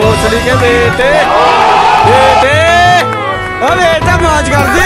भोसड़ी के बेटे बेटे। बेटा मौज कर दे